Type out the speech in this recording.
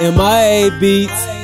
MIA beats.